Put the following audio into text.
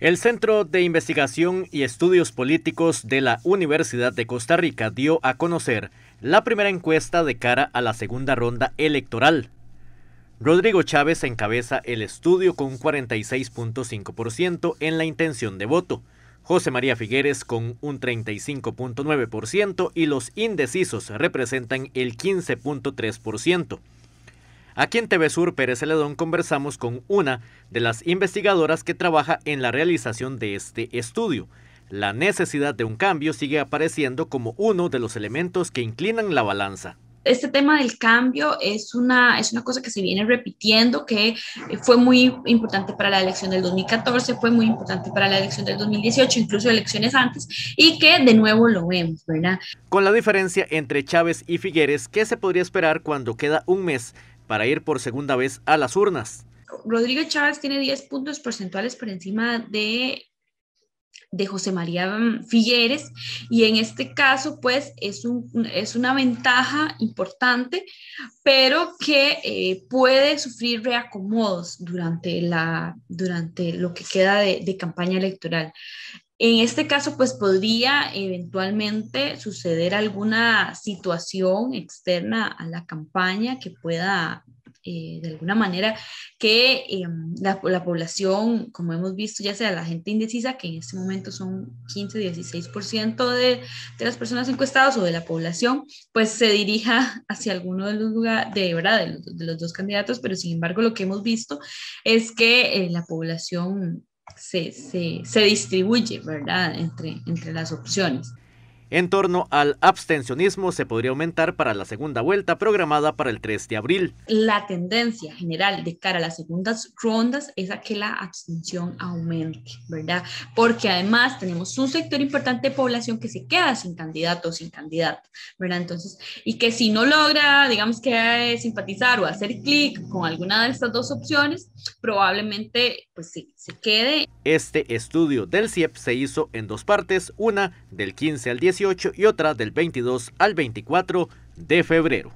El Centro de Investigación y Estudios Políticos de la Universidad de Costa Rica dio a conocer la primera encuesta de cara a la segunda ronda electoral. Rodrigo Chávez encabeza el estudio con un 46.5% en la intención de voto, José María Figueres con un 35.9% y los indecisos representan el 15.3%. Aquí en TV Sur Pérez Celedón conversamos con una de las investigadoras que trabaja en la realización de este estudio. La necesidad de un cambio sigue apareciendo como uno de los elementos que inclinan la balanza este tema del cambio es una, es una cosa que se viene repitiendo, que fue muy importante para la elección del 2014, fue muy importante para la elección del 2018, incluso elecciones antes, y que de nuevo lo vemos, ¿verdad? Con la diferencia entre Chávez y Figueres, ¿qué se podría esperar cuando queda un mes para ir por segunda vez a las urnas. Rodrigo Chávez tiene 10 puntos porcentuales por encima de, de José María Figueres y en este caso pues es, un, es una ventaja importante, pero que eh, puede sufrir reacomodos durante, la, durante lo que queda de, de campaña electoral. En este caso, pues podría eventualmente suceder alguna situación externa a la campaña que pueda, eh, de alguna manera, que em, la, población, como hemos visto, ya sea la gente indecisa, que en este momento son 15, 16% de, de las personas encuestadas o de la población, pues se dirija hacia alguno de los lugares, de verdad, de los, de los, dos candidatos, pero sin embargo lo que hemos visto es que eh, la población se, se, se distribuye, ¿verdad?, entre, entre las opciones. En torno al abstencionismo se podría aumentar para la segunda vuelta programada para el 3 de abril. La tendencia general de cara a las segundas rondas es a que la abstención aumente, ¿verdad? Porque además tenemos un sector importante de población que se queda sin candidato o sin candidata, ¿verdad? Entonces, y que si no logra, digamos que simpatizar o hacer clic con alguna de estas dos opciones, probablemente pues sí, se quede. Este estudio del CIEP se hizo en dos partes, una del 15 al 18 y otra del 22 al 24 de febrero.